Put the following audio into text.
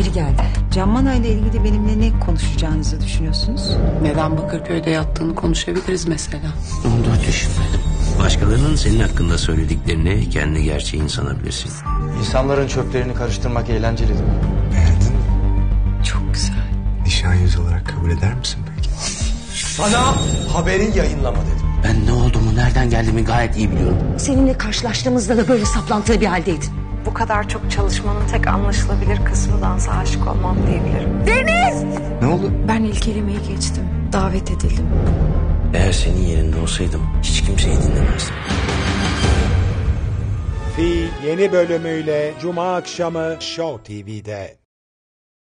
Biri geldi. Canmana ile ilgili benimle ne konuşacağınızı düşünüyorsunuz? Neden Bakırköy'de yattığını konuşabiliriz mesela. 14 yaşındaydım. Başkalarının senin hakkında söylediklerini kendi gerçeğin sanabilirsin. İnsanların çöplerini karıştırmak eğlenceli değil mi? Beğendin mi? Çok güzel. Nişan yüzü olarak kabul eder misin peki? Sana haberi yayınlama dedim. Ben ne olduğumu, nereden geldiğimi gayet iyi biliyorum. Seninle karşılaştığımızda da böyle saplantılı bir haldeydin. Bu kadar çok çalışmanın tek anlaşılabilir kısmı dansa aşık olmam diyebilirim. Ne oldu? Ben ilk elemeyi geçtim. Davet edildim. Eğer senin yerinde olsaydım hiç kimseyi dinlemezdim. Fi yeni bölümüyle Cuma akşamı Show TV'de.